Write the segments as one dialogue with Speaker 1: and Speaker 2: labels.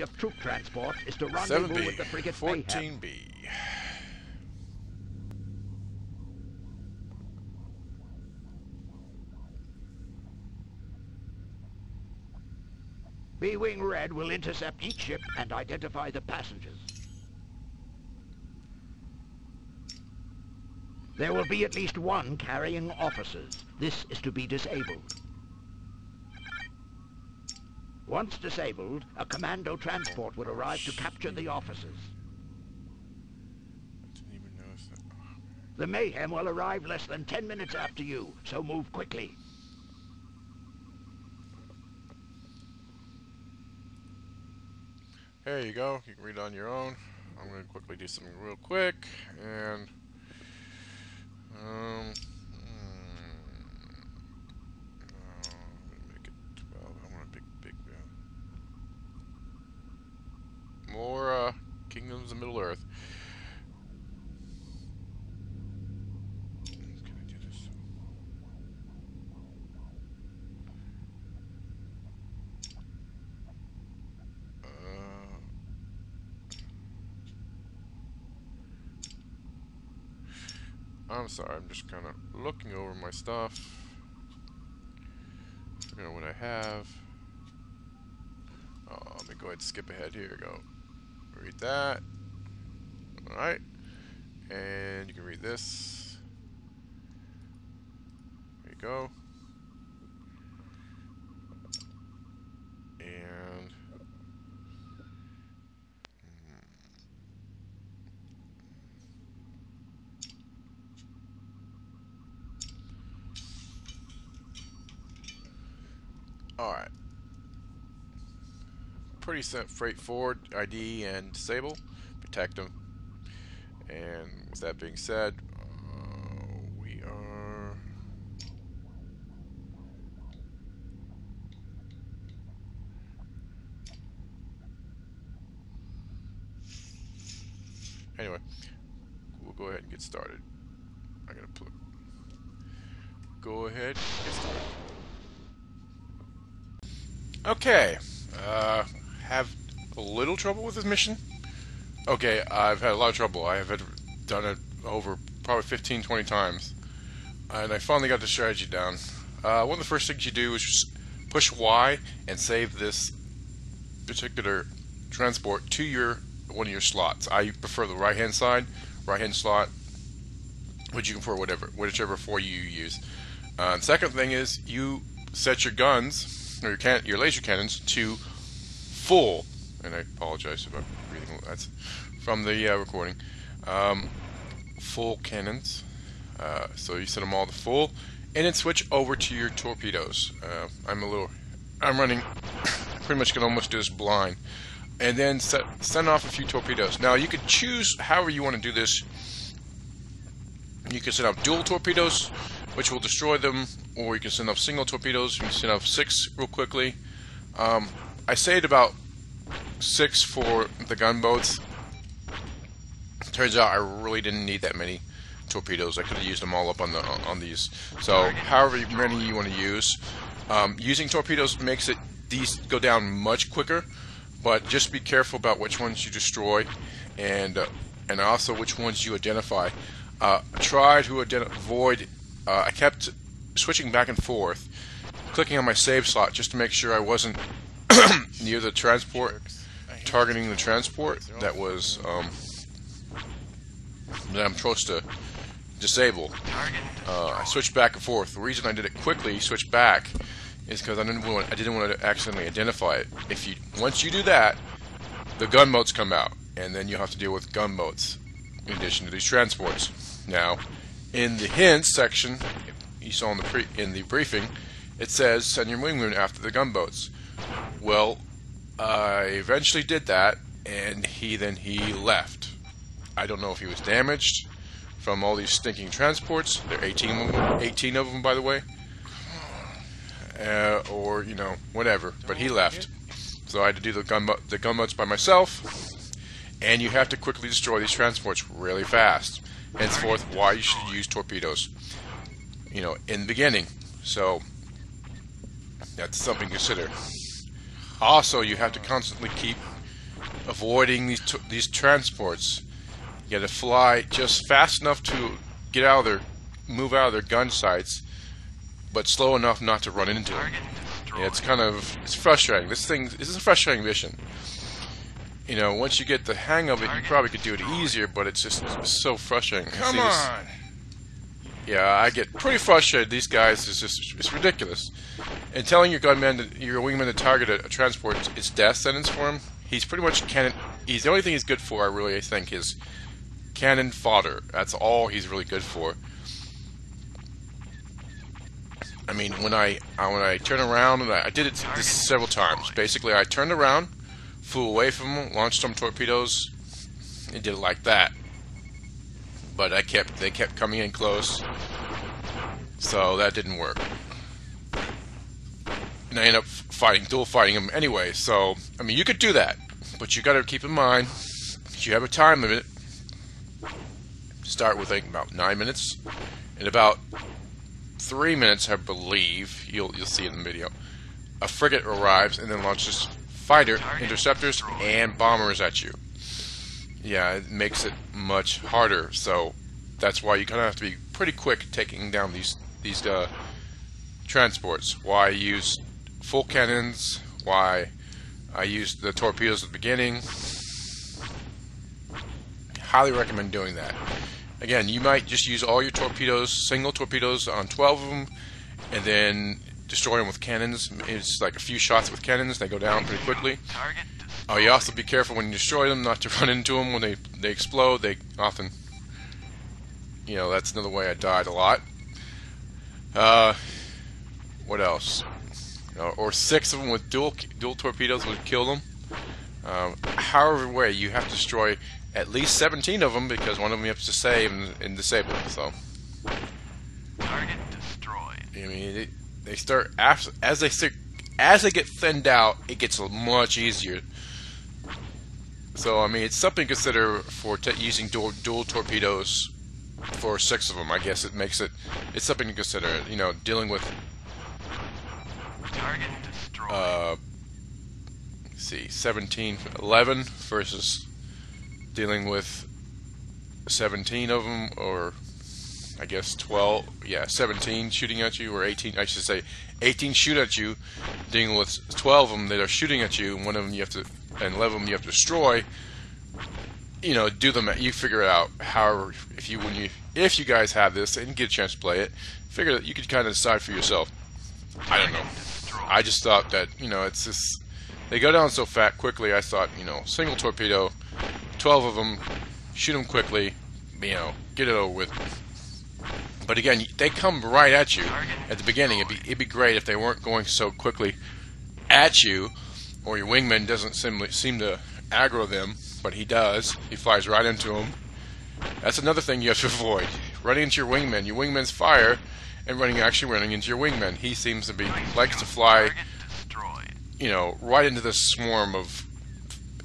Speaker 1: of troop transport is to rendezvous with the frigate
Speaker 2: 14B.
Speaker 1: B-Wing Red will intercept each ship and identify the passengers. There will be at least one carrying officers. This is to be disabled. Once disabled, a commando transport will arrive to capture the officers.
Speaker 2: Didn't even notice that.
Speaker 1: The Mayhem will arrive less than 10 minutes after you, so move quickly.
Speaker 2: There you go. You can read it on your own. I'm going to quickly do something real quick. And. Um. hmm, oh, I'm gonna make it 12. I want a big, big. Uh, more uh, Kingdoms of Middle Earth. Uh, I'm sorry, I'm just kind of looking over my stuff. You know what I have. Oh, let me go ahead and skip ahead. Here we go. Read that. Alright. And you can read this. There you go. And hmm. Alright. Pretty sim- straightforward. ID and disable. Protect them. And with that being said, uh, we are. Anyway, we'll go ahead and get started. I'm gonna put. Go ahead, get started. Okay. Uh, have a little trouble with this mission. Okay, I've had a lot of trouble. I have had done it over probably 15, 20 times. And I finally got the strategy down. Uh, one of the first things you do is push Y and save this particular transport to your one of your slots. I prefer the right hand side, right hand slot, which you can prefer whatever, whichever four you use. Uh, second thing is you set your guns or your can your laser cannons to full. And I apologize about reading that's from the uh, recording. Um, full cannons. Uh, so you set them all to full, and then switch over to your torpedoes. Uh, I'm a little, I'm running, pretty much can almost do this blind, and then set, send off a few torpedoes. Now you could choose however you want to do this. You can send off dual torpedoes, which will destroy them, or you can send off single torpedoes. You can send off six real quickly. Um, I saved about six for the gunboats. Turns out I really didn't need that many torpedoes. I could have used them all up on the on these. So however many you want to use, um, using torpedoes makes it these go down much quicker. But just be careful about which ones you destroy, and uh, and also which ones you identify. Uh, try to avoid. Uh, I kept switching back and forth, clicking on my save slot just to make sure I wasn't near the transport, targeting the transport that was um, that I'm supposed to disable. Uh, I switched back and forth. The reason I did it quickly, switch back, is because I didn't want I didn't want to accidentally identify it. If you once you do that, the gunboats come out, and then you have to deal with gunboats in addition to these transports. Now, in the hints section, you saw in the in the briefing, it says send your wingman after the gunboats. Well, I eventually did that, and he then he left. I don't know if he was damaged from all these stinking transports. There are 18 of them, 18 of them by the way. Uh, or you know whatever, but he left. So I had to do the gun the gunboats by myself, and you have to quickly destroy these transports really fast. Henceforth, why you should use torpedoes. You know, in the beginning. So that's something to consider. Also, you have to constantly keep avoiding these t- these transports. You got to fly just fast enough to get out of their, move out of their gun sights, but slow enough not to run into them. Yeah, it's kind of it's frustrating. This thing this is a frustrating mission. You know, once you get the hang of it, you probably could do it easier, but it's just it's so frustrating.
Speaker 3: Come on.
Speaker 2: Yeah, I get pretty frustrated. These guys is just it's ridiculous. And telling your gunman, to, your wingman to target a, a transport, it's death sentence for him. He's pretty much cannon. He's the only thing he's good for. I really think is cannon fodder. That's all he's really good for. I mean, when I uh, when I turn around and I, I did it this several times. Basically, I turned around, flew away from him, launched some torpedoes, and did it like that. But I kept they kept coming in close, so that didn't work. And I ended up fighting, dual fighting them anyway. So I mean, you could do that, but you got to keep in mind you have a time limit. Start with like about nine minutes, in about three minutes, I believe you'll you'll see in the video. A frigate arrives and then launches fighter, interceptors, and bombers at you. Yeah, it makes it much harder. So that's why you kind of have to be pretty quick taking down these these uh, transports. Why I use full cannons? Why I used the torpedoes at the beginning? Highly recommend doing that. Again, you might just use all your torpedoes, single torpedoes on 12 of them, and then destroy them with cannons. It's like a few shots with cannons; they go down pretty quickly.
Speaker 3: Target.
Speaker 2: Oh, you also be careful when you destroy them, not to run into them when they they explode. They often, you know, that's another way I died a lot. Uh, what else? Uh, or six of them with dual dual torpedoes would kill them. Um, however, way you have to destroy at least 17 of them because one of them you have to save and, and disable. So.
Speaker 3: Target destroyed.
Speaker 2: I mean, it, they start as, as they start, as they get thinned out, it gets much easier. So I mean, it's something to consider for t- using dual, dual torpedoes for six of them. I guess it makes it it's something to consider. You know, dealing with
Speaker 3: Target destroyed.
Speaker 2: uh, let's see, 17, 11 versus dealing with 17 of them, or I guess 12, yeah, 17 shooting at you, or 18, I should say, 18 shoot at you, dealing with 12 of them that are shooting at you, and one of them you have to, and 11 of them you have to destroy. You know, do them. You figure it out. However, if you when you if you guys have this and get a chance to play it, figure that you could kind of decide for yourself. I don't know. I just thought that you know it's just they go down so fat quickly. I thought you know single torpedo, twelve of them, shoot them quickly, you know get it over with. But again, they come right at you at the beginning. It'd be it'd be great if they weren't going so quickly at you, or your wingman doesn't seem seem to aggro them, but he does. He flies right into them. That's another thing you have to avoid: running into your wingman. Your wingman's fire, and running actually running into your wingman. He seems to be likes to fly you know, right into this swarm of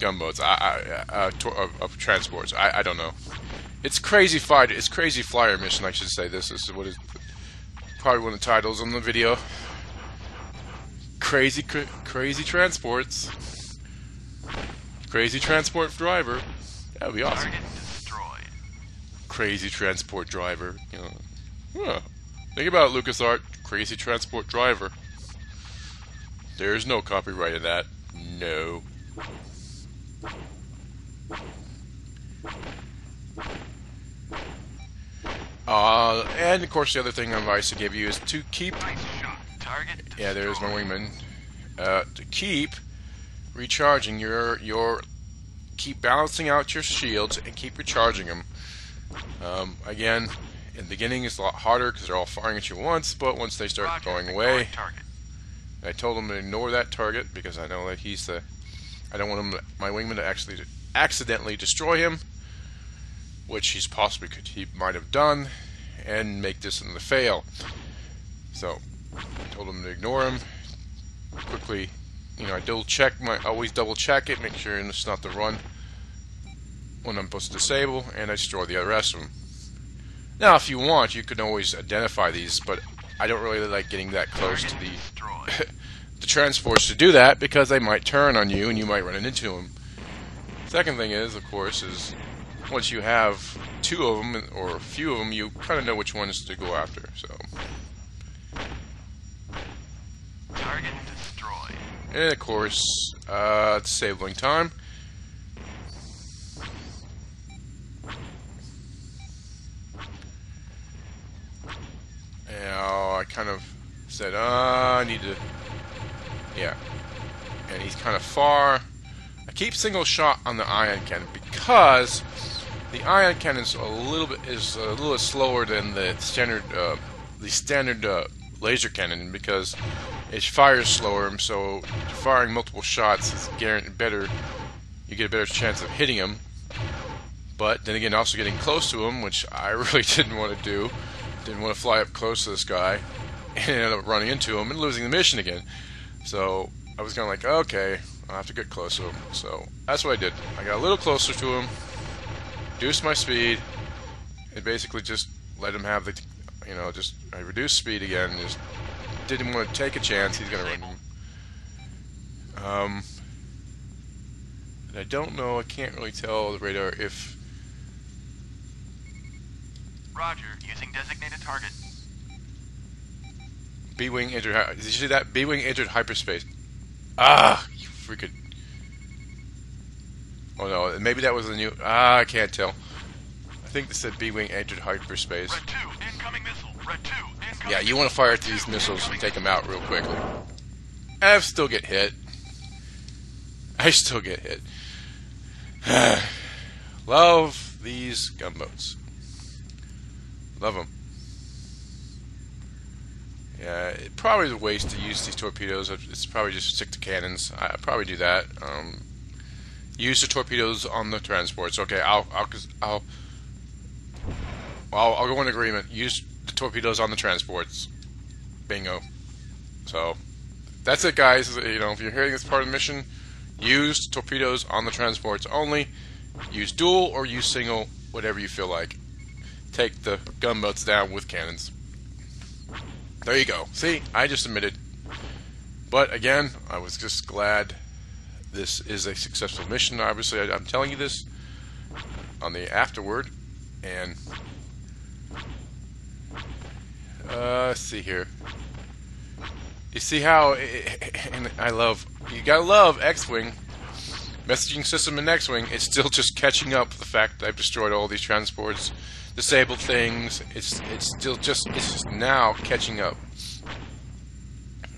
Speaker 2: gunboats, I, I, uh, of, of transports. I, I don't know. It's crazy fighter. It's crazy flyer mission. I should say. this. This is what is probably one of the titles on the video. Crazy, cra- crazy transports. Crazy transport driver. That would be awesome. Crazy transport driver. You know. Huh. Think about it, LucasArt. Crazy transport driver. There's no copyright in that. No. Uh, and of course, the other thing I'm advice to give you is to keep.
Speaker 3: Target.
Speaker 2: Yeah, there's my wingman. Uh, to keep recharging your your keep balancing out your shields and keep recharging them. Um, again, in the beginning it's a lot harder because they're all firing at you once, but once they start
Speaker 3: Roger,
Speaker 2: going away. I told him to ignore that target because I know that he's the. I don't want him, to, my wingman, to actually to accidentally destroy him, which he's possibly could he might have done, and make this into fail. So, told him to ignore him. Quickly, you know, I double check my always double check it, make sure it's not the run when I'm supposed to disable, and I destroy the rest of them. Now, if you want, you can always identify these, but I don't really like getting that close to the the transports to do that because they might turn on you and you might run into them. Second thing is, of course, is once you have two of them or a few of them, you kind of know which ones to go after. So,
Speaker 3: Target destroyed.
Speaker 2: And of course, uh, disabling time. Now I kind of said, uh, I need to, yeah. And he's kind of far. I keep single shot on the ion cannon because the ion cannon is a little bit is a little slower than the standard uh, the standard uh, laser cannon because it fires slower. So firing multiple shots is guaranteed better. You get a better chance of hitting him. But then again, also getting close to him, which I really didn't want to do. Didn't want to fly up close to this guy and ended up running into him and losing the mission again. So I was kind of like, okay, I'll have to get close to him. So that's what I did. I got a little closer to him, reduced my speed, and basically just let him have the, you know, just I reduced speed again. Just didn't want to take a chance. He's gonna run. Um, and I don't know. I can't really tell the radar if
Speaker 3: Roger, using designated target.
Speaker 2: B-wing entered. Did you see that? B-wing entered hyperspace. Ah, you freaking. Oh no, maybe that was the new. Ah, I can't tell. I think they said B-wing entered hyperspace.
Speaker 3: Red 2, incoming missile. Red 2, incoming
Speaker 2: Yeah, you want to fire at these missiles and take them out real quickly. I still get hit. I still get hit. Love these gunboats. Love them. Yeah, it probably a waste to use these torpedoes. It's probably just stick to cannons. I probably do that. Um, use the torpedoes on the transports. Okay, I'll I'll I'll I'll, I'll go in agreement. Use the torpedoes on the transports. Bingo. So that's it, guys. You know, if you're hearing this part of the mission, use torpedoes on the transports only. Use dual or use single, whatever you feel like. Take the gunboats down with cannons. There you go. See, I just admitted. But again, I was just glad this is a successful mission. Obviously, I, I'm telling you this on the afterward, and uh, let's see here. You see how, and I love, you gotta love X-Wing. Messaging system in X-Wing, it's still just catching up the fact that I've destroyed all these transports, disabled things. It's it's still just it's just now catching up.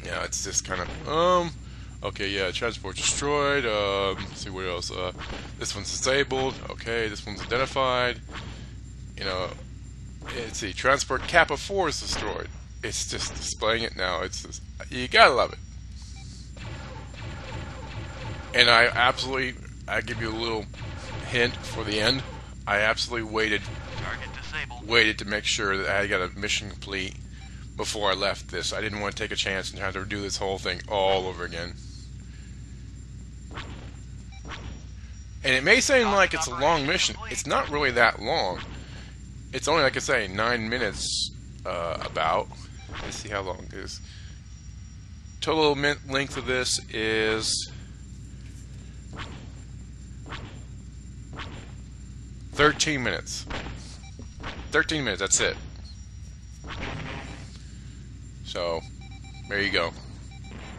Speaker 2: Yeah, it's just kind of um. Okay, yeah, transport destroyed. Um, see what else. Uh, this one's disabled. Okay, this one's identified. You know, let's see. Transport Kappa Four is destroyed. It's just displaying it now. It's just, you gotta love it. And I absolutely, I give you a little hint for the end. I absolutely waited, waited to make sure that I got a mission complete before I left this. I didn't want to take a chance and have to do this whole thing all over again. And it may seem like it's a long mission. It's not really that long. It's only, like I say, nine minutes uh, about. Let's see how long it is. Total length of this is 13 minutes. 13 minutes, that's it. So, there you go.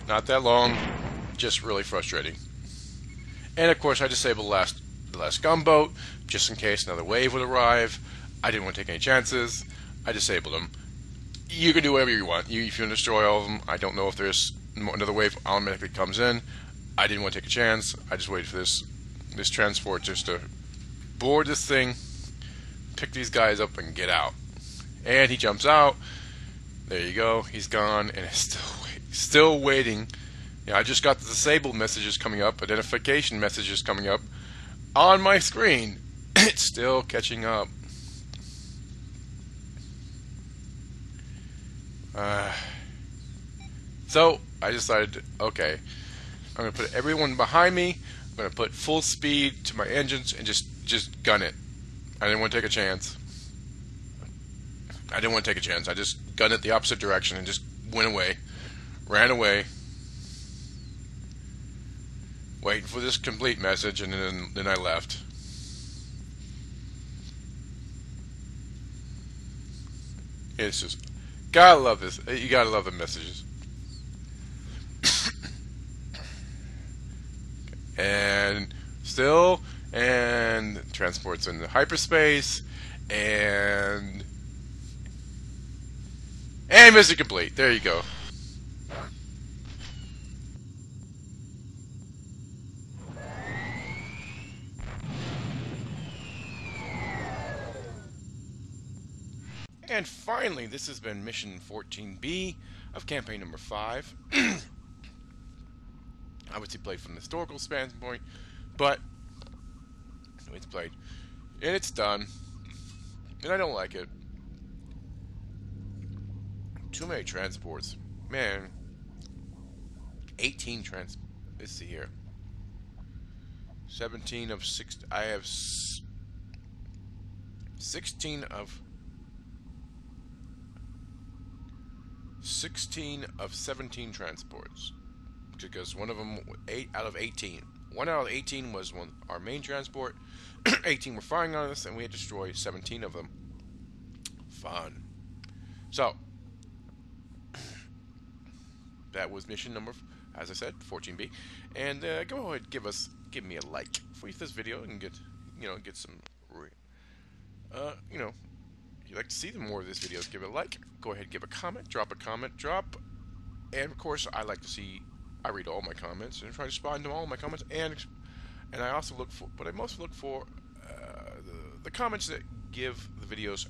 Speaker 2: Not that long, just really frustrating. And of course, I disabled the last the last gunboat just in case another wave would arrive. I didn't want to take any chances. I disabled them. You can do whatever you want. You, if you want to destroy all of them, I don't know if there's another wave automatically comes in. I didn't want to take a chance. I just waited for this this transport just to board this thing, pick these guys up, and get out. And he jumps out. There you go. He's gone, and it's still wait, still waiting. Yeah, I just got the disabled messages coming up, identification messages coming up on my screen. it's still catching up. Uh, so I decided, okay, I'm gonna put everyone behind me. I'm gonna put full speed to my engines and just just gun it. I didn't want to take a chance. I didn't want to take a chance. I just gunned it the opposite direction and just went away, ran away. waiting for this complete message, and then then I left. It's just gotta love this. Uh, you gotta love the messages. and still, and transports into hyperspace, and and mission complete. There you go. And finally, this has been mission 14B of campaign number 5. Obviously played from the historical standpoint, but it's played. And it's done. And I don't like it. Too many transports. Man. 18 trans... Let's see here. 17 of 6... I have... 16 of 16 of 17 transports because one of them 8 out of 18 one out of 18 was one our main transport. 18 were firing on us and we had destroyed 17 of them fun. So that was mission number as I said 14B and uh, go ahead give us give me a like for this video and get you know get some uh, you know you'd like to see more of these videos, give it a like, go ahead give a comment, drop a comment, drop, and of course I like to see, I read all my comments and try to respond to all my comments, and and I also look for, but I mostly look for uh, the, the comments that give the videos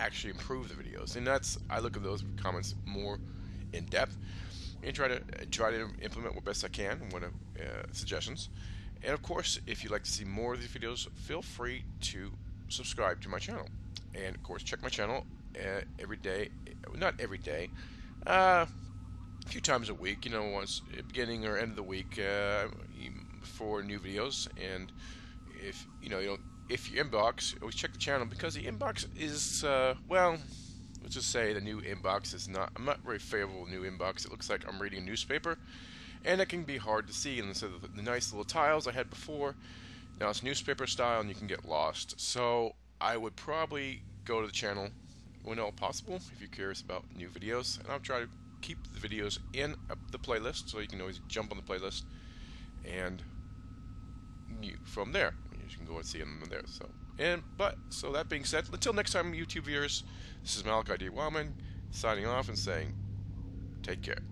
Speaker 2: actually improve the videos, and that's I look at those comments more in depth and try to try to implement what best I can what uh, suggestions. And of course, if you'd like to see more of these videos, feel free to subscribe to my channel and of course check my channel uh, every day not every day uh, a few times a week you know once beginning or end of the week uh, for new videos. And if you know you don't if your inbox always check the channel because the inbox is uh, well let's just say the new inbox is not I'm not very favorable new inbox. It looks like I'm reading a newspaper and it can be hard to see. Instead of the, the nice little tiles I had before now it's newspaper style and you can get lost. So I would probably go to the channel when all possible if you're curious about new videos and I'll try to keep the videos in the playlist so you can always jump on the playlist and you, from there you can go and see them there so and but so that being said until next time YouTube viewers this is Malichi D. Wildman signing off and saying take care